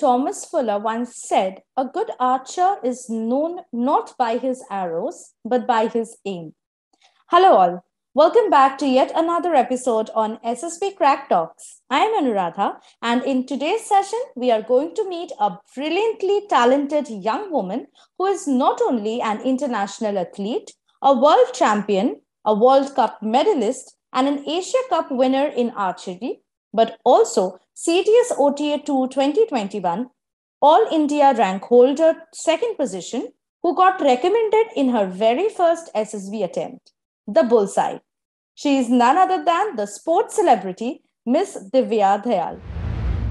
Thomas Fuller once said, A good archer is known not by his arrows, but by his aim. Hello, all. Welcome back to yet another episode on SSB Crack Talks. I am Anuradha, and in today's session, we are going to meet a brilliantly talented young woman who is not only an international athlete, a world champion, a World Cup medalist, and an Asia Cup winner in archery, but also CDS OTA 2 2021 All India rank holder second position, who got recommended in her very first SSB attempt the bullseye. She is none other than the sports celebrity, Miss Divya Dhayal.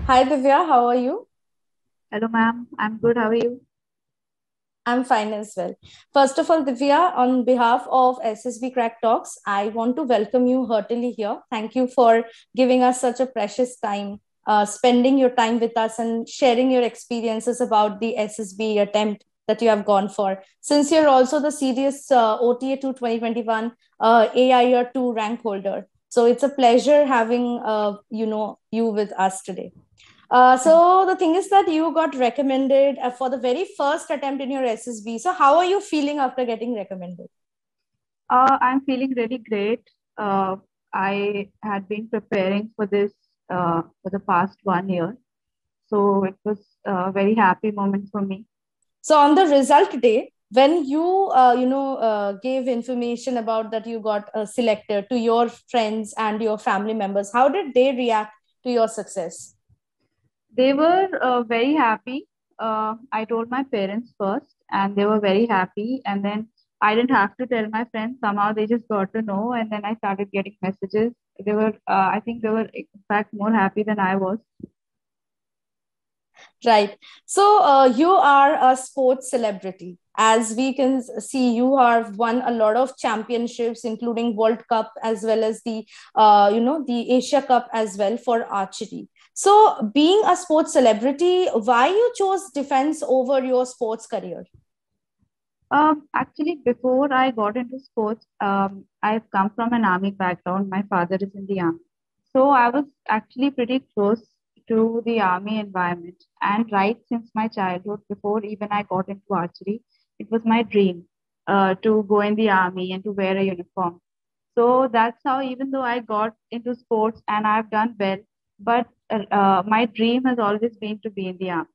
Hi, Divya, how are you? Hello, ma'am. I'm good. How are you? I'm fine as well. First of all, Divya, on behalf of SSB Crack Talks, I want to welcome you heartily here. Thank you for giving us such a precious time, uh, spending your time with us and sharing your experiences about the SSB attempt that you have gone for. Since you're also the CDS uh, OTA 2 2021 uh, AIR 2 rank holder. So it's a pleasure having uh, you know you with us today. Uh, so the thing is that you got recommended uh, for the very first attempt in your SSB. So how are you feeling after getting recommended? Uh, I'm feeling really great. Uh, I had been preparing for this uh, for the past one year, so it was a very happy moment for me. So on the result day, when you uh, you know uh, gave information about that you got selected to your friends and your family members, how did they react to your success? They were uh, very happy. Uh, I told my parents first, and they were very happy. And then I didn't have to tell my friends. Somehow they just got to know, and then I started getting messages. They were, uh, I think, they were in fact more happy than I was. Right. So uh, you are a sports celebrity. As we can see, you have won a lot of championships, including World Cup as well as the, uh, you know, the Asia Cup as well for archery. So, being a sports celebrity, why you chose defense over your sports career? Um, actually, before I got into sports, um, I've come from an army background. My father is in the army, so I was actually pretty close to the army environment. And right since my childhood, before even I got into archery, it was my dream uh, to go in the army and to wear a uniform. So that's how, even though I got into sports and I've done well, but uh, my dream has always been to be in the army.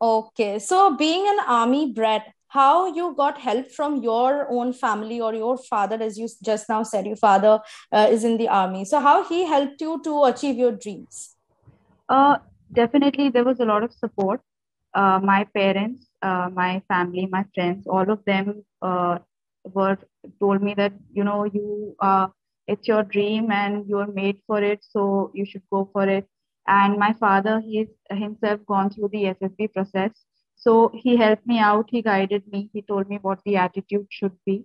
Okay, so being an army brat, how you got help from your own family or your father as you just now said your father uh, is in the army. So how he helped you to achieve your dreams? Uh, definitely there was a lot of support uh, my parents uh, my family my friends all of them uh, were told me that you know you uh, it's your dream and you're made for it so you should go for it and my father he's himself gone through the ssb process so he helped me out, he guided me, he told me what the attitude should be.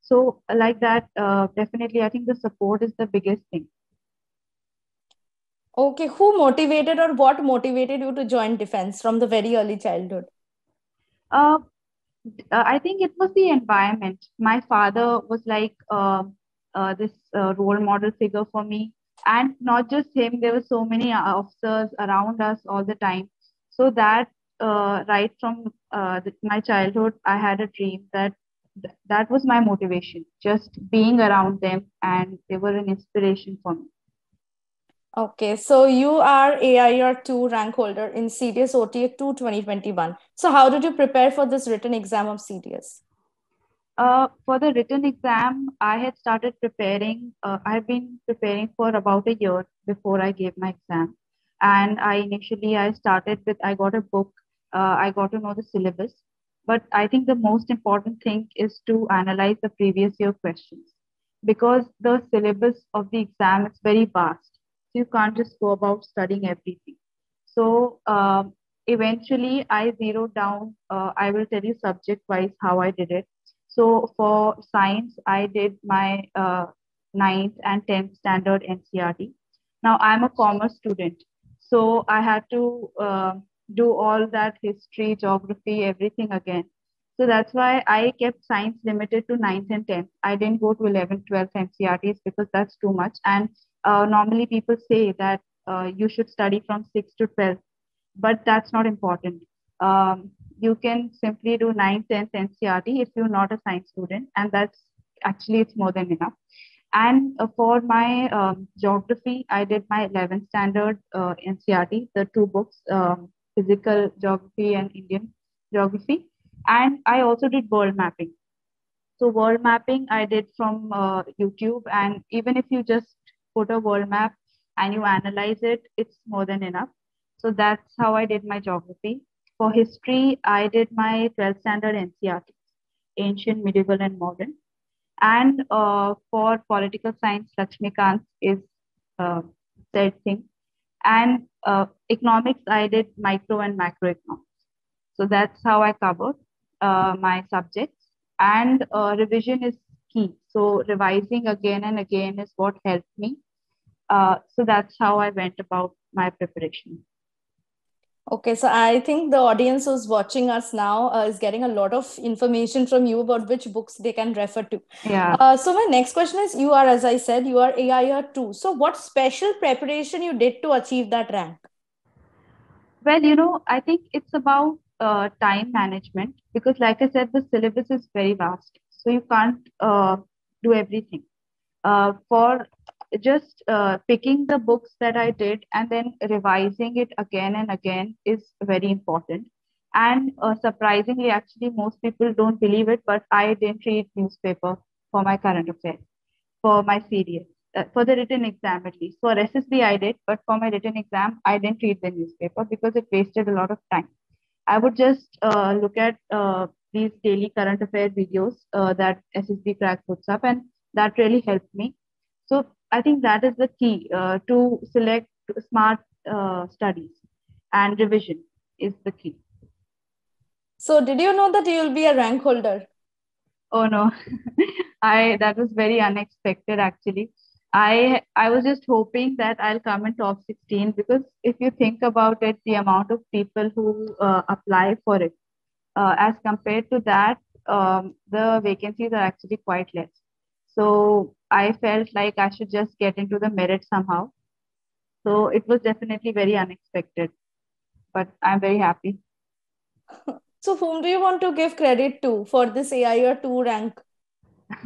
So, like that, uh, definitely, I think the support is the biggest thing. Okay, who motivated or what motivated you to join defense from the very early childhood? Uh, uh I think it was the environment. My father was like uh, uh, this uh, role model figure for me. And not just him, there were so many officers around us all the time. So that uh, right from uh, my childhood, I had a dream that th- that was my motivation, just being around them, and they were an inspiration for me. Okay, so you are AIR 2 rank holder in CDS OTA 2 2021. So, how did you prepare for this written exam of CDS? Uh, for the written exam, I had started preparing. Uh, I've been preparing for about a year before I gave my exam. And I initially I started with I got a book uh, I got to know the syllabus. But I think the most important thing is to analyze the previous year questions because the syllabus of the exam is very vast. So you can't just go about studying everything. So um, eventually I zeroed down, uh, I will tell you subject wise how I did it. So for science, I did my uh, ninth and 10th standard NCERT. Now I'm a commerce student. So I had to uh, do all that history, geography, everything again. So that's why I kept science limited to 9th and 10th. I didn't go to 11th, 12th NCERTs because that's too much. And uh, normally people say that uh, you should study from 6 to 12 but that's not important um, you can simply do 9 10th NCERT if you're not a science student and that's actually it's more than enough and uh, for my um, geography, I did my 11th standard uh, NCERT, the two books, um, physical geography and Indian geography. And I also did world mapping. So world mapping I did from uh, YouTube. And even if you just put a world map and you analyze it, it's more than enough. So that's how I did my geography. For history, I did my 12th standard NCERT, ancient, medieval, and modern. And uh, for political science, Laxmikanth is uh, third thing. And uh, economics, I did micro and macroeconomics. So that's how I covered uh, my subjects. And uh, revision is key. So revising again and again is what helped me. Uh, so that's how I went about my preparation. Okay, so I think the audience who's watching us now uh, is getting a lot of information from you about which books they can refer to. Yeah. Uh, so my next question is: You are, as I said, you are AIR two. So what special preparation you did to achieve that rank? Well, you know, I think it's about uh, time management because, like I said, the syllabus is very vast, so you can't uh, do everything. Uh, for just uh, picking the books that I did and then revising it again and again is very important. And uh, surprisingly, actually, most people don't believe it, but I didn't read newspaper for my current affairs, for my CDS, uh, for the written exam at least. For SSB, I did, but for my written exam, I didn't read the newspaper because it wasted a lot of time. I would just uh, look at uh, these daily current affair videos uh, that SSB Crack puts up, and that really helped me. So I think that is the key uh, to select smart uh, studies and revision is the key. So, did you know that you will be a rank holder? Oh no, I that was very unexpected actually. I I was just hoping that I'll come in top 16 because if you think about it, the amount of people who uh, apply for it, uh, as compared to that, um, the vacancies are actually quite less. So I felt like I should just get into the merit somehow. So it was definitely very unexpected, but I'm very happy. So, whom do you want to give credit to for this AIR 2 rank?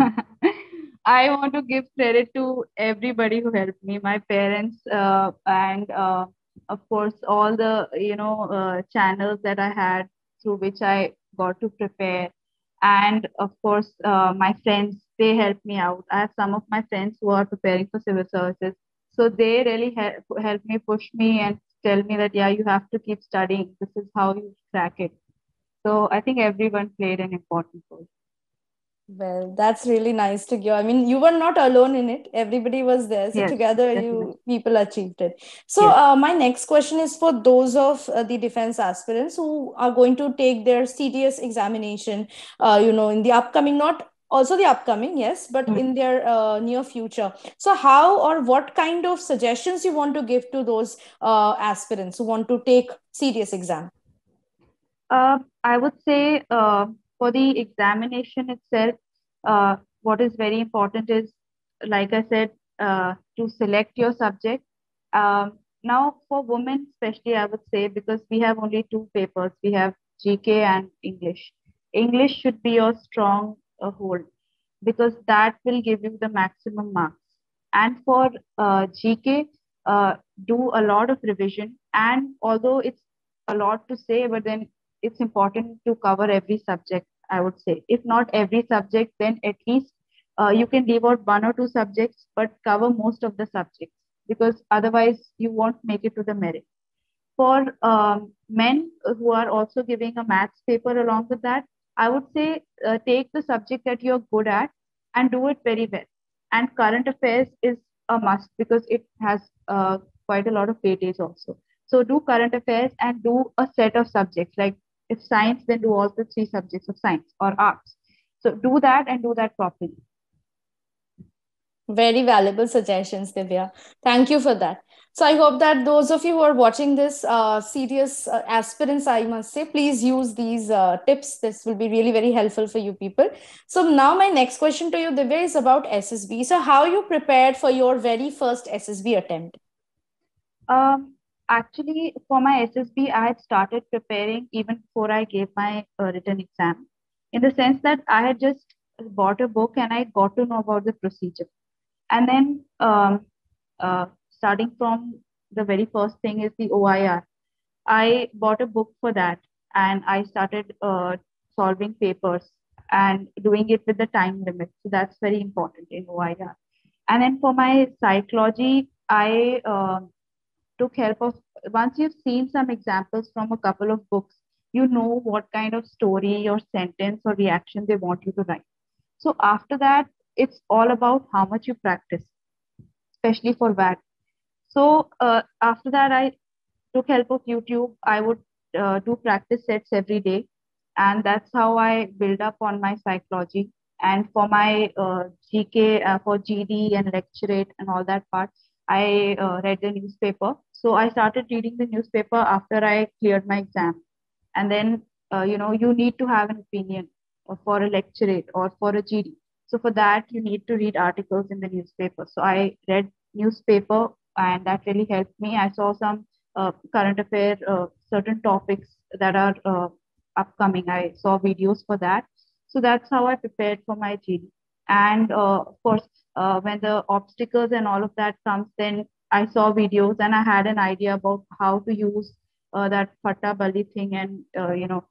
I want to give credit to everybody who helped me, my parents, uh, and uh, of course, all the you know uh, channels that I had through which I got to prepare, and of course, uh, my friends they help me out. I have some of my friends who are preparing for civil services. So they really help, help me push me and tell me that, yeah, you have to keep studying. This is how you crack it. So I think everyone played an important role. Well, that's really nice to hear. I mean, you were not alone in it. Everybody was there. So yes, together, definitely. you people achieved it. So Yes. uh, my next question is for those of uh, the defense aspirants who are going to take their CDS examination. Uh, you know, in the upcoming, not also the upcoming, yes, but Mm. in their uh, near future. So how or what kind of suggestions you want to give to those uh, aspirants who want to take CDS exam? Uh, I would say uh, for the examination itself, uh, what is very important is, like I said, uh, to select your subject. Um, now, for women, especially, I would say because we have only two papers, we have GK and English. English should be your strong uh, hold because that will give you the maximum marks. And for uh, GK, uh, do a lot of revision. And although it's a lot to say, but then it's important to cover every subject, I would say. If not every subject, then at least uh, you can leave out one or two subjects, but cover most of the subjects because otherwise you won't make it to the merit. For um, men who are also giving a maths paper along with that, I would say uh, take the subject that you're good at and do it very well. And current affairs is a must because it has uh, quite a lot of weightage also. So do current affairs and do a set of subjects like if science, then do all the three subjects of science or arts. So do that and do that properly. Very valuable suggestions, Divya. Thank you for that. So I hope that those of you who are watching this, uh, serious uh, aspirants, I must say, please use these uh, tips. This will be really very helpful for you people. So now my next question to you, Divya, is about SSB. So how you prepared for your very first SSB attempt? Um, actually, for my SSB, I had started preparing even before I gave my uh, written exam, in the sense that I had just bought a book and I got to know about the procedure. And then, um, uh, starting from the very first thing is the OIR. I bought a book for that and I started uh, solving papers and doing it with the time limit. So that's very important in OIR. And then for my psychology, I uh, took help of once you've seen some examples from a couple of books, you know what kind of story or sentence or reaction they want you to write. So after that, it's all about how much you practice, especially for that. So uh, after that, I took help of YouTube. I would uh, do practice sets every day, and that's how I build up on my psychology. And for my uh, GK, uh, for GD and lecturette and all that part, I uh, read the newspaper. So I started reading the newspaper after I cleared my exam. And then, uh, you know, you need to have an opinion for a lecturette or for a GD. So for that, you need to read articles in the newspaper. So I read newspaper and that really helped me. I saw some uh, current affair, uh, certain topics that are uh, upcoming. I saw videos for that. So that's how I prepared for my GD. And uh, of course, uh, when the obstacles and all of that comes, then I saw videos and I had an idea about how to use uh, that Fata Bali thing and, you know,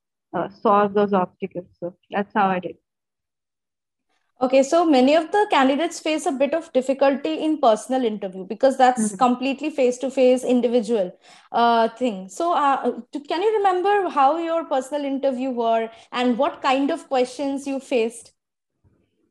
solve those obstacles. So that's how I did. Okay, so many of the candidates face a bit of difficulty in personal interview because that's mm-hmm. completely face-to-face individual uh, thing. So, uh, can you remember how your personal interview were and what kind of questions you faced?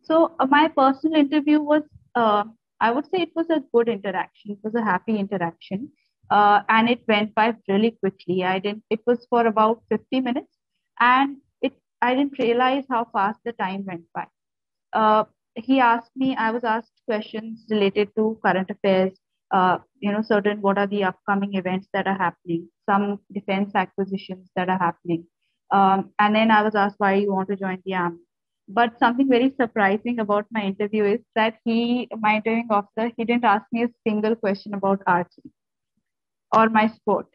So, uh, my personal interview was, uh, I would say, it was a good interaction. It was a happy interaction, uh, and it went by really quickly. I didn't. It was for about fifty minutes, and it. I didn't realize how fast the time went by uh, he asked me, I was asked questions related to current affairs, uh, you know, certain what are the upcoming events that are happening, some defense acquisitions that are happening. Um, and then I was asked why you want to join the army. But something very surprising about my interview is that he, my interviewing officer, he didn't ask me a single question about archery or my sport.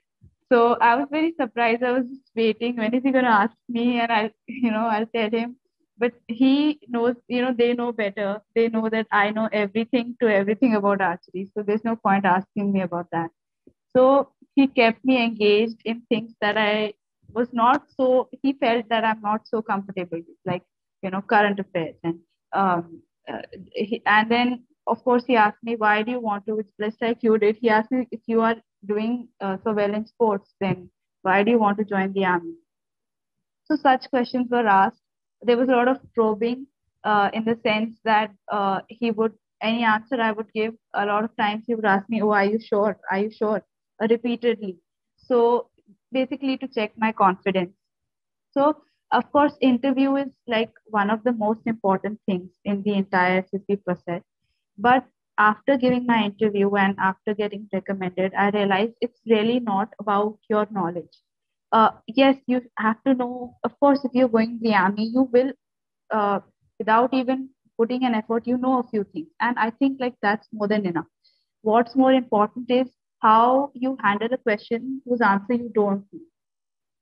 So I was very surprised. I was just waiting. When is he going to ask me? And I, you know, I'll tell him but he knows you know they know better. They know that i know everything to everything about archery. So there's no point asking me about that. So he kept me engaged in things that i was not so he felt that i'm not so comfortable with like you know current affairs and um uh, he, and then of course he asked me why do you want to? Just like you did. He asked me if you are doing uh, so well in sports then why do you want to join the army? So such questions were asked there was a lot of probing uh, in the sense that uh, he would any answer I would give a lot of times he would ask me, "Oh, are you sure? Are you sure?" Uh, repeatedly. So basically to check my confidence. So of course, interview is like one of the most important things in the entire SSB process. But after giving my interview and after getting recommended, I realized it's really not about your knowledge uh, yes, you have to know, of course, if you're going the army, you will, uh, without even putting an effort, you know a few things. And I think like that's more than enough. What's more important is how you handle a question whose answer you don't know.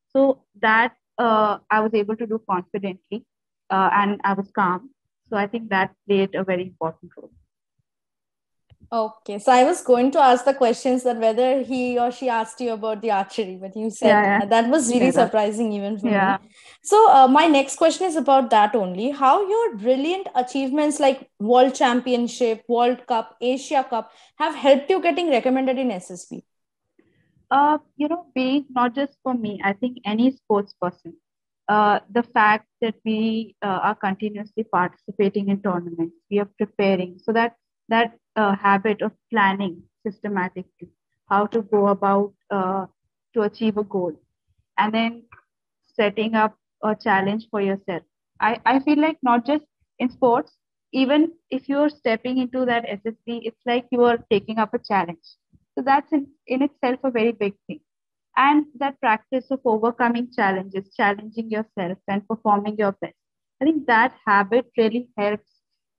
So that uh, I was able to do confidently uh, and I was calm. So I think that played a very important role. Okay, so I was going to ask the questions that whether he or she asked you about the archery, but you said yeah, yeah. that was really yeah. surprising even for me. So uh, my next question is about that only. How your brilliant achievements like World Championship, World Cup, Asia Cup have helped you getting recommended in SSB? Uh, you know, being not just for me, I think any sports person. Uh, the fact that we uh, are continuously participating in tournaments, we are preparing so that that uh, habit of planning systematically, how to go about uh, to achieve a goal, and then setting up a challenge for yourself. I, I feel like not just in sports, even if you're stepping into that SSB, it's like you are taking up a challenge. So that's in, in itself a very big thing. And that practice of overcoming challenges, challenging yourself and performing your best. I think that habit really helps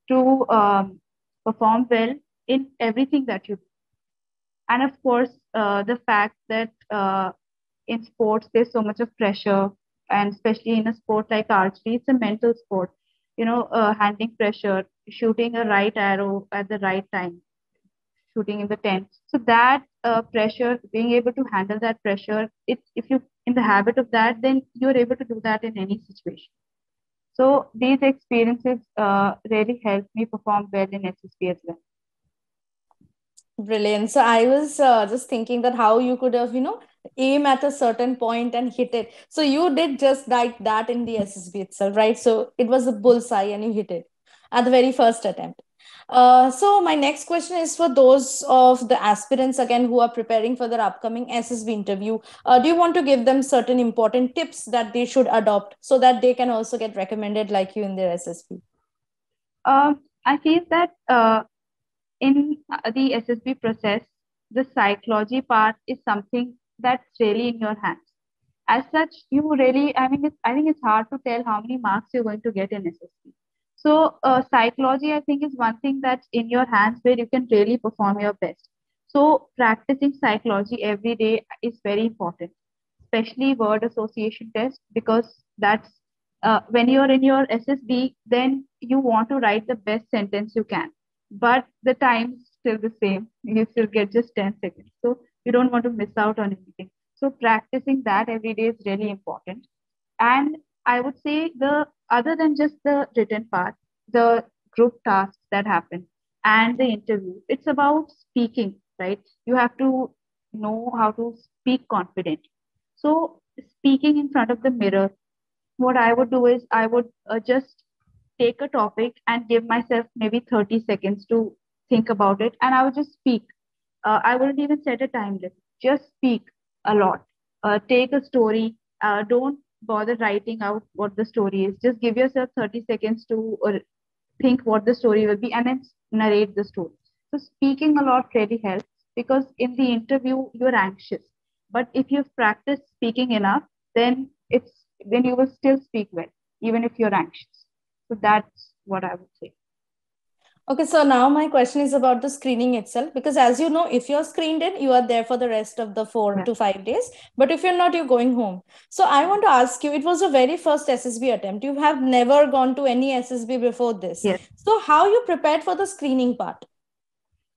to um, perform well in everything that you do. and of course uh, the fact that uh, in sports there's so much of pressure and especially in a sport like archery it's a mental sport. You know uh, handling pressure shooting a right arrow at the right time shooting in the tent. So that uh, pressure being able to handle that pressure it, if you're in the habit of that then you're able to do that in any situation so these experiences uh, really helped me perform well in ssb as well Brilliant. So I was uh, just thinking that how you could have, you know, aim at a certain point and hit it. So you did just like that in the SSB itself, right? So it was a bullseye and you hit it at the very first attempt. Uh, so my next question is for those of the aspirants again who are preparing for their upcoming SSB interview. Uh, do you want to give them certain important tips that they should adopt so that they can also get recommended like you in their SSB? Um, I feel that uh, in uh, the SSB process, the psychology part is something that's really in your hands. As such, you really, I mean, I think it's hard to tell how many marks you're going to get in SSB. So, uh, psychology, I think, is one thing that's in your hands where you can really perform your best. So, practicing psychology every day is very important, especially word association test, because that's uh, when you're in your SSB, then you want to write the best sentence you can but the time's still the same. You still get just 10 seconds. So you don't want to miss out on anything. So practicing that every day is really important. And I would say the other than just the written part, the group tasks that happen and the interview, it's about speaking, right? You have to know how to speak confidently. So speaking in front of the mirror, what I would do is I would uh, just take a topic and give myself maybe 30 seconds to think about it and i would just speak uh, i wouldn't even set a time limit just speak a lot uh, take a story uh, don't bother writing out what the story is. Just give yourself 30 seconds to or think what the story will be and then narrate the story. So speaking a lot really helps because in the interview you're anxious. But if you've practiced speaking enough then it's then you will still speak well even if you're anxious. So that's what I would say. Okay, so now my question is about the screening itself because as you know, if you're screened in, you are there for the rest of the four to five days. But if you're not, you're going home. So I want to ask you, it was the very first SSB attempt. You have never gone to any SSB before this. Yes. So how you prepared for the screening part?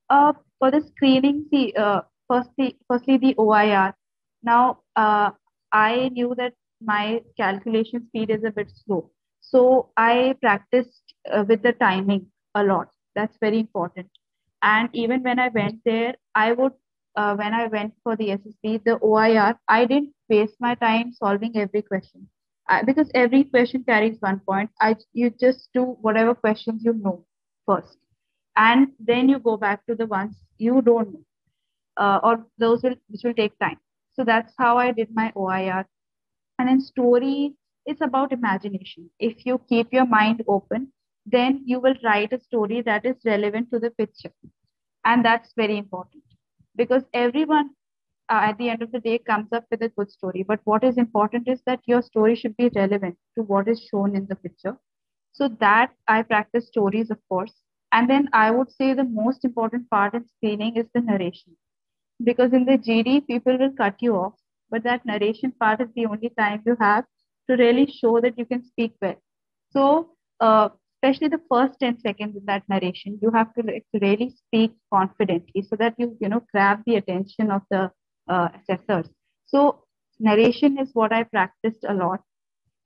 Uh, for the screening, see, uh, firstly, firstly the OIR. Now, uh, I knew that my calculation speed is a bit slow. So I practiced uh, with the timing a lot. That's very important. And even when I went there, I would, uh, when I went for the SSB, the OIR, I didn't waste my time solving every question. I, because every question carries one point. I you just do whatever questions you know first, and then you go back to the ones you don't know, uh, or those will which will take time. So that's how I did my OIR. And then story, it's about imagination. If you keep your mind open, then you will write a story that is relevant to the picture. And that's very important because everyone uh, at the end of the day comes up with a good story. But what is important is that your story should be relevant to what is shown in the picture. So that I practice stories, of course. And then I would say the most important part in screening is the narration. Because in the GD, people will cut you off, but that narration part is the only time you have to really show that you can speak well. So, uh, especially the first 10 seconds in that narration, you have to really speak confidently so that you, you know, grab the attention of the uh, assessors. So, narration is what I practiced a lot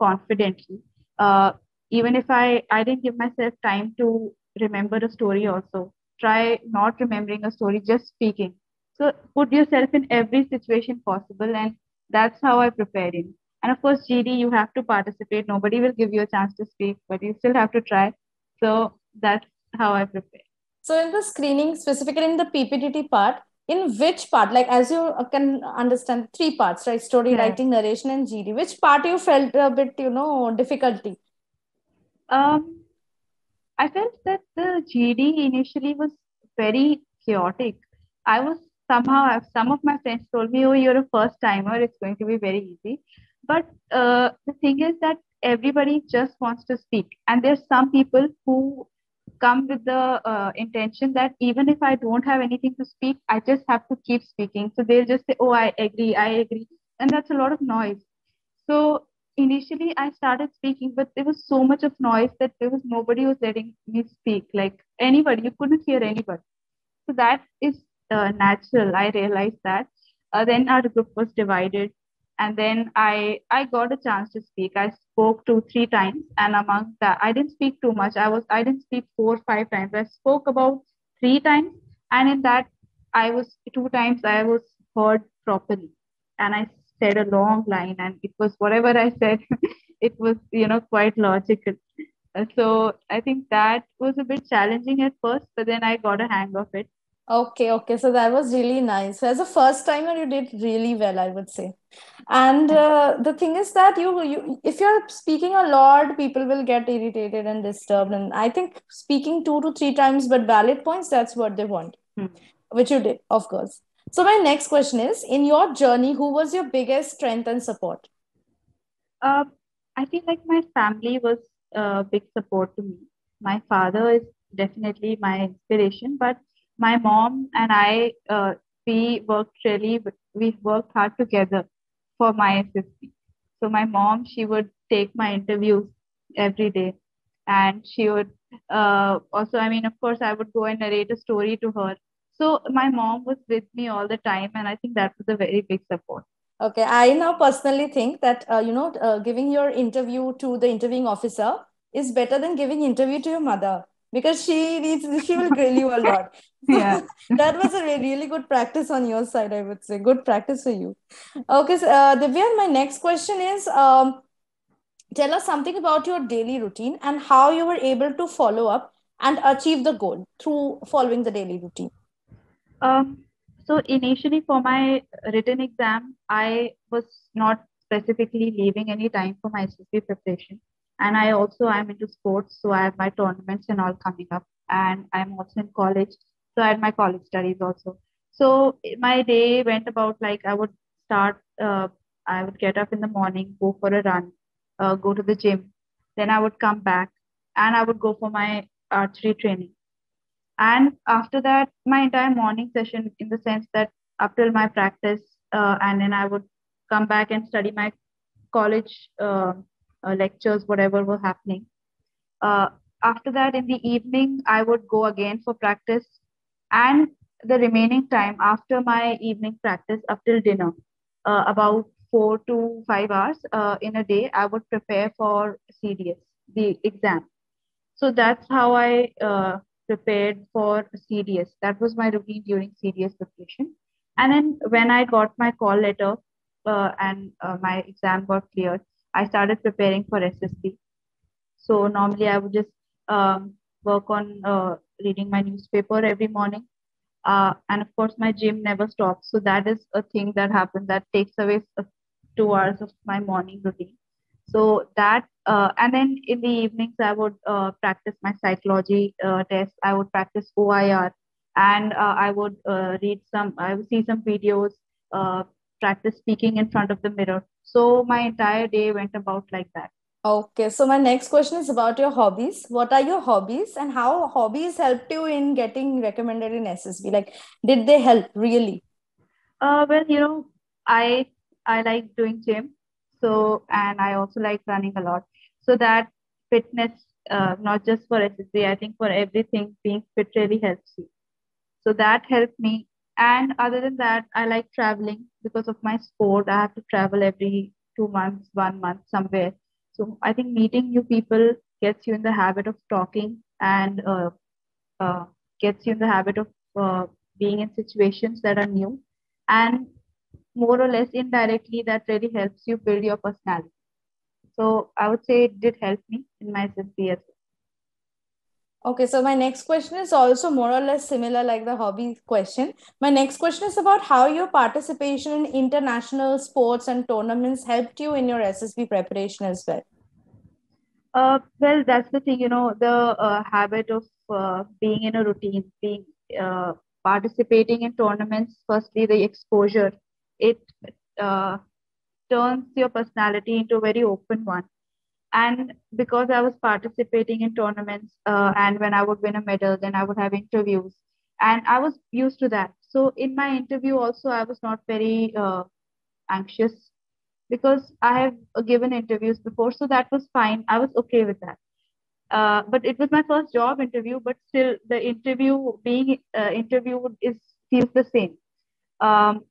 confidently. Uh, even if I, I didn't give myself time to remember a story also, try not remembering a story, just speaking. So put yourself in every situation possible, and that's how I prepared in. And of course, GD, you have to participate. Nobody will give you a chance to speak, but you still have to try. So that's how I prepare. So in the screening, specifically in the PPDT part, in which part, like as you can understand, three parts, right? Story, yeah. writing, narration, and GD. Which part you felt a bit, you know, difficulty? Um, I felt that the GD initially was very chaotic. I was somehow, some of my friends told me, oh, you're a first timer, it's going to be very easy. But uh, the thing is that everybody just wants to speak, and there's some people who come with the uh, intention that even if I don't have anything to speak, I just have to keep speaking. So they'll just say, "Oh, I agree, I agree," and that's a lot of noise. So initially, I started speaking, but there was so much of noise that there was nobody was letting me speak. Like anybody, you couldn't hear anybody. So that is uh, natural. I realized that. Uh, then our group was divided and then i i got a chance to speak. I spoke two three times. And among that i didn't speak too much. I was i didn't speak four five times. I spoke about three times. And in that i was two times i was heard properly. And i said a long line. And it was whatever i said it was you know quite logical. So i think that was a bit challenging at first but then i got a hang of it Okay, okay. So that was really nice. As a first timer, you did really well, I would say. And uh, the thing is that you, you, if you're speaking a lot, people will get irritated and disturbed. And I think speaking two to three times, but valid points, that's what they want, Hmm. which you did, of course. So my next question is: In your journey, who was your biggest strength and support? Uh, I feel like my family was a big support to me. My father is definitely my inspiration, but my mom and I, uh, we worked really, we worked hard together for my SSB. So my mom, she would take my interviews every day, and she would uh, also, I mean, of course, I would go and narrate a story to her. So my mom was with me all the time, and I think that was a very big support. Okay, I now personally think that uh, you know uh, giving your interview to the interviewing officer is better than giving interview to your mother because she needs she will grill you a lot. Yeah. that was a really good practice on your side, I would say. Good practice for you. Okay, so, uh, Divya, my next question is um, tell us something about your daily routine and how you were able to follow up and achieve the goal through following the daily routine. Um, so initially for my written exam, I was not specifically leaving any time for my SSB preparation. And I also am into sports, so I have my tournaments and all coming up. And I'm also in college, so I had my college studies also. So my day went about like I would start, uh, I would get up in the morning, go for a run, uh, go to the gym, then I would come back and I would go for my archery training and after that my entire morning session in the sense that up till my practice uh, and then i would come back and study my college uh, uh, lectures whatever were happening uh, after that in the evening i would go again for practice and the remaining time after my evening practice up till dinner uh, about four to five hours uh, in a day i would prepare for cds the exam so that's how i uh, prepared for CDS. That was my routine during CDS preparation. And then when I got my call letter uh, and uh, my exam got cleared, I started preparing for SSB. So normally I would just um, work on uh, reading my newspaper every morning. Uh, and of course, my gym never stops. So that is a thing that happens that takes away uh, two hours of my morning routine. So that, uh, and then in the evenings, I would uh, practice my psychology uh, test. I would practice OIR, and I would read some. I would see some videos, practice speaking in front of the mirror. So my entire day went about like that. Okay, so my next question is about your hobbies. What are your hobbies and how hobbies helped you in getting recommended in SSB? Like, did they help really? Uh, well, you know, I I like doing gym, so and I also like running a lot. So that fitness, uh, not just for SSB, I think for everything, being fit really helps you. So that helped me. And other than that, I like traveling because of my sport. I have to travel every two months, one month somewhere. So I think meeting new people gets you in the habit of talking and uh, uh, gets you in the habit of uh, being in situations that are new. And more or less indirectly, that really helps you build your personality. So I would say it did help me in my SSB as well. Okay, so my next question is also more or less similar like the hobby question. My next question is about how your participation in international sports and tournaments helped you in your SSB preparation as well. Uh, well, that's the thing, you know, the uh, habit of uh, being in a routine, being uh, participating in tournaments. Firstly, the exposure it uh, turns your personality into a very open one, and because I was participating in tournaments, uh, and when I would win a medal, then I would have interviews, and I was used to that. So in my interview also, I was not very uh, anxious because I have uh, given interviews before, so that was fine. I was okay with that. Uh, but it was my first job interview, but still the interview being uh, interviewed is feels the same. Um,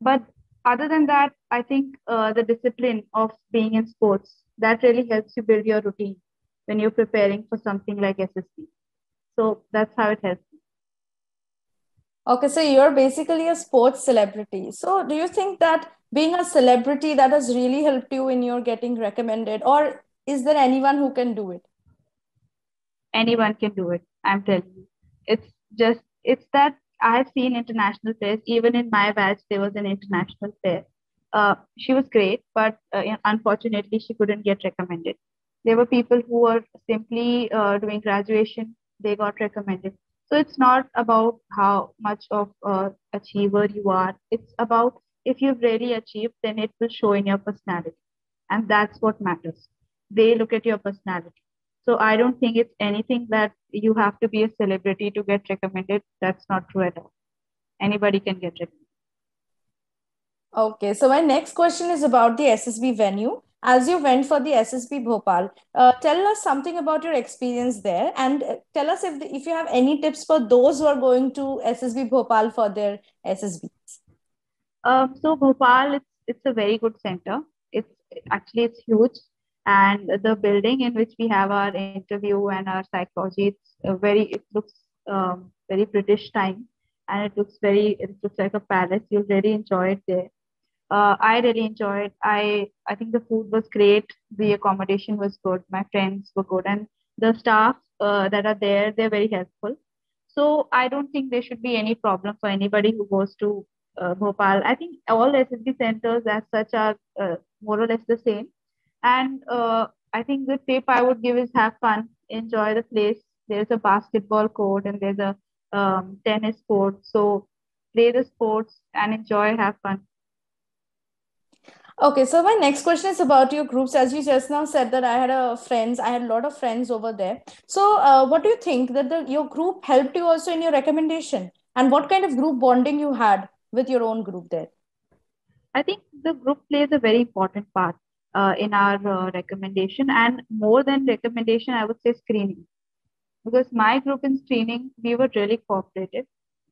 but other than that, I think uh, the discipline of being in sports that really helps you build your routine when you're preparing for something like SSB. So that's how it helps. Okay, so you're basically a sports celebrity. So do you think that being a celebrity that has really helped you in your getting recommended, or is there anyone who can do it? Anyone can do it. I'm telling you. It's just it's that I have seen international players. Even in my batch, there was an international player. Uh, she was great, but uh, unfortunately, she couldn't get recommended. There were people who were simply uh, doing graduation, they got recommended. So it's not about how much of a achiever you are. It's about if you've really achieved, then it will show in your personality. And that's what matters. They look at your personality. So I don't think it's anything that you have to be a celebrity to get recommended. That's not true at all. Anybody can get recommended. Okay, so my next question is about the SSB venue. As you went for the SSB Bhopal, uh, tell us something about your experience there, and uh, tell us if the, if you have any tips for those who are going to SSB Bhopal for their SSBs. Um, so Bhopal, it's it's a very good center. It's actually it's huge, and the building in which we have our interview and our psychology, it's very it looks um, very British time, and it looks very it looks like a palace. You'll really enjoy it there uh, I really enjoyed. I I think the food was great. The accommodation was good. My friends were good, and the staff uh, that are there, they're very helpful. So I don't think there should be any problem for anybody who goes to uh, Bhopal. I think all SSB centers as such are uh, more or less the same. And uh, I think the tip I would give is have fun, enjoy the place. There's a basketball court and there's a um, tennis court. So play the sports and enjoy, have fun. Okay, so my next question is about your groups. As you just now said that I had a friends, I had a lot of friends over there. So, uh, what do you think that the, your group helped you also in your recommendation, and what kind of group bonding you had with your own group there? I think the group plays a very important part uh, in our uh, recommendation, and more than recommendation, I would say screening, because my group in screening we were really cooperative,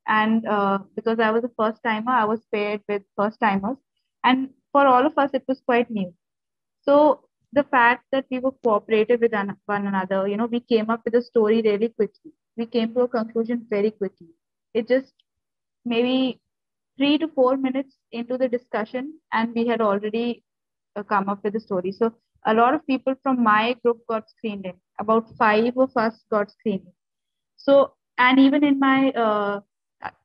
and uh, because I was a first timer, I was paired with first timers, and for all of us, it was quite new. So the fact that we were cooperative with one another, you know, we came up with a story really quickly. We came to a conclusion very quickly. It just maybe three to four minutes into the discussion, and we had already uh, come up with a story. So a lot of people from my group got screened in. About five of us got screened in. So, and even in my, uh,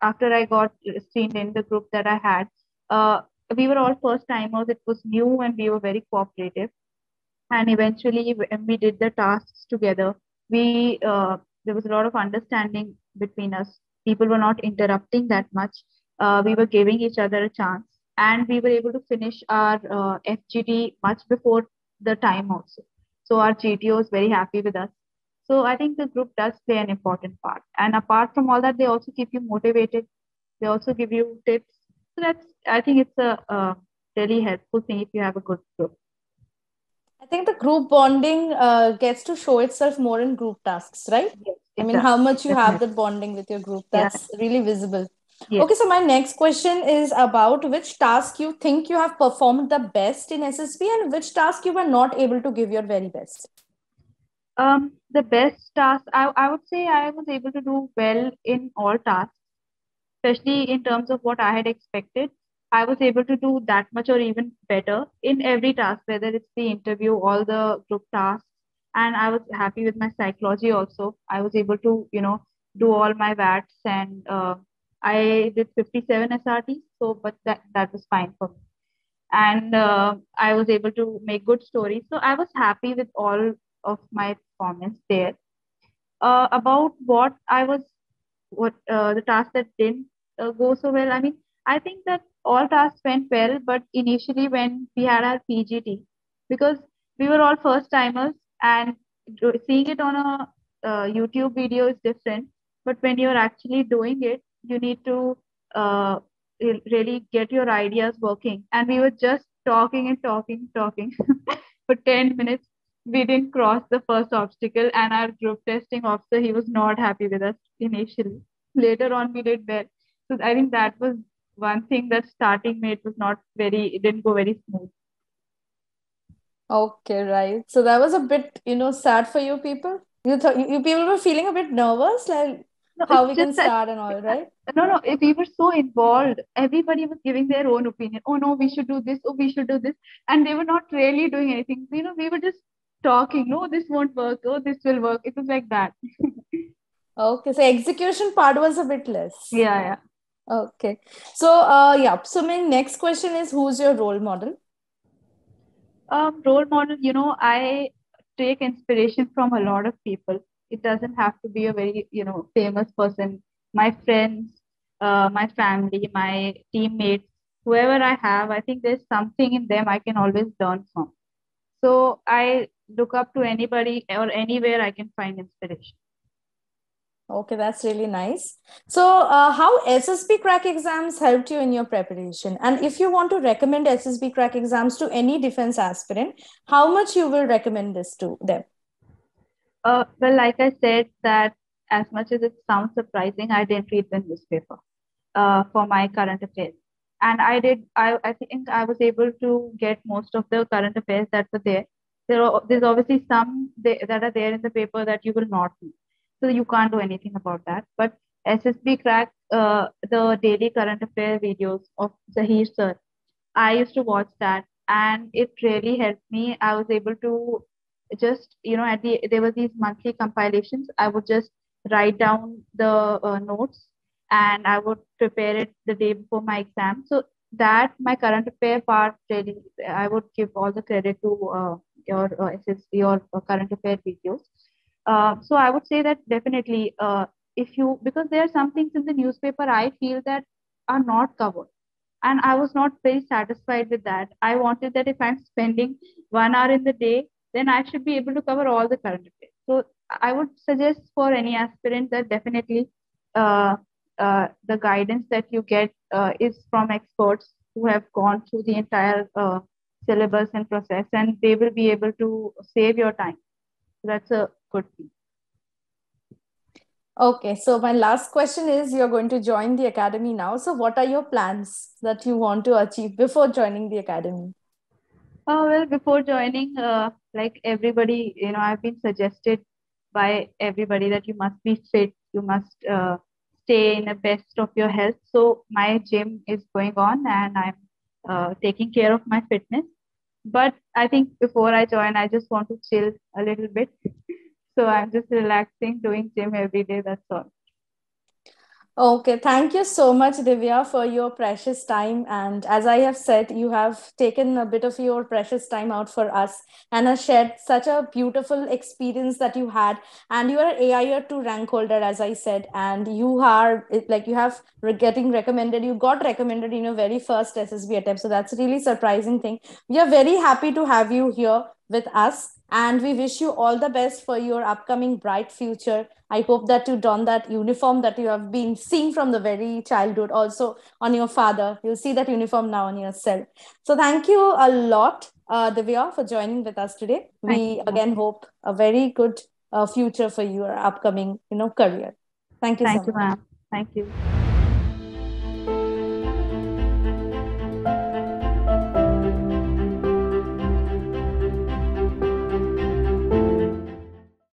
after I got screened in the group that I had, uh, we were all first timers. It was new and we were very cooperative. And eventually, when we did the tasks together, we uh, there was a lot of understanding between us. People were not interrupting that much. Uh, we were giving each other a chance, and we were able to finish our uh, FGT much before the time also. So our GTO is very happy with us. So I think the group does play an important part. And apart from all that, they also keep you motivated. They also give you tips so that's, I think it's a, a really helpful thing if you have a good group. I think the group bonding uh, gets to show itself more in group tasks, right? Yes, I mean, does. how much you have that bonding with your group, that's yeah. really visible. Yes. Okay, so my next question is about which task you think you have performed the best in SSB and which task you were not able to give your very best. Um, the best task, I, I would say I was able to do well in all tasks especially in terms of what I had expected. I was able to do that much or even better in every task, whether it's the interview, all the group tasks. And I was happy with my psychology also. I was able to, you know, do all my WATs and uh, I did 57 SRT. So, but that, that was fine for me. And uh, I was able to make good stories. So I was happy with all of my performance there. Uh, about what I was, what uh, the task that didn't uh, go so well. I mean, I think that all tasks went well, but initially when we had our PGT, because we were all first timers, and seeing it on a uh, YouTube video is different. But when you're actually doing it, you need to uh, really get your ideas working. And we were just talking and talking, talking for 10 minutes. We didn't cross the first obstacle, and our group testing officer he was not happy with us initially. Later on, we did well. So I think that was one thing that starting made was not very it didn't go very smooth. Okay right. So that was a bit you know sad for you people? You thought you, you people were feeling a bit nervous like no, how we can start and all right? Uh, no no If we were so involved everybody was giving their own opinion. Oh no we should do this oh we should do this. And they were not really doing anything. You know we were just talking. No this won't work. Oh this will work. It was like that. Okay so execution part was a bit less. Yeah yeah Okay. So, uh, yeah. So, my next question is who's your role model? Um, role model, you know, I take inspiration from a lot of people. It doesn't have to be a very, you know, famous person. My friends, uh, my family, my teammates, whoever I have, I think there's something in them I can always learn from. So I look up to anybody or anywhere I can find inspiration. Okay, that's really nice. So, uh, how SSB crack exams helped you in your preparation? And if you want to recommend SSB crack exams to any defense aspirant, how much you will recommend this to them? Uh, well, like I said, that as much as it sounds surprising, I didn't read the newspaper uh, for my current affairs. And I did, I, I think I was able to get most of the current affairs that were there. There are, there's obviously some that are there in the paper that you will not read so you can't do anything about that. But SSB crack uh, the daily current affair videos of Zahir sir. I used to watch that and it really helped me. I was able to just, you know, at the there were these monthly compilations. I would just write down the uh, notes and I would prepare it the day before my exam. So that my current affair part really, I would give all the credit to uh, your uh, SSB, your uh, current affair videos. Uh, so I would say that definitely, uh, if you because there are some things in the newspaper I feel that are not covered, and I was not very satisfied with that. I wanted that if I'm spending one hour in the day, then I should be able to cover all the current affairs. So I would suggest for any aspirant that definitely uh, uh, the guidance that you get uh, is from experts who have gone through the entire uh, syllabus and process, and they will be able to save your time. So that's a good thing. Okay, so my last question is you're going to join the academy now. So, what are your plans that you want to achieve before joining the academy? Oh, well, before joining, uh, like everybody, you know, I've been suggested by everybody that you must be fit, you must uh, stay in the best of your health. So, my gym is going on and I'm uh, taking care of my fitness. But I think before I join, I just want to chill a little bit. So I'm just relaxing, doing gym every day. That's all. Okay, thank you so much, Divya, for your precious time. And as I have said, you have taken a bit of your precious time out for us and have shared such a beautiful experience that you had. And you are AIR 2 rank holder, as I said, and you are like you have getting recommended, you got recommended in your very first SSB attempt. So that's a really surprising thing. We are very happy to have you here with us and we wish you all the best for your upcoming bright future. I hope that you don that uniform that you have been seeing from the very childhood also on your father. You'll see that uniform now on yourself. So thank you a lot uh, divya for joining with us today. Thank we you. again hope a very good uh, future for your upcoming you know career. Thank you thank so you ma'am. Thank you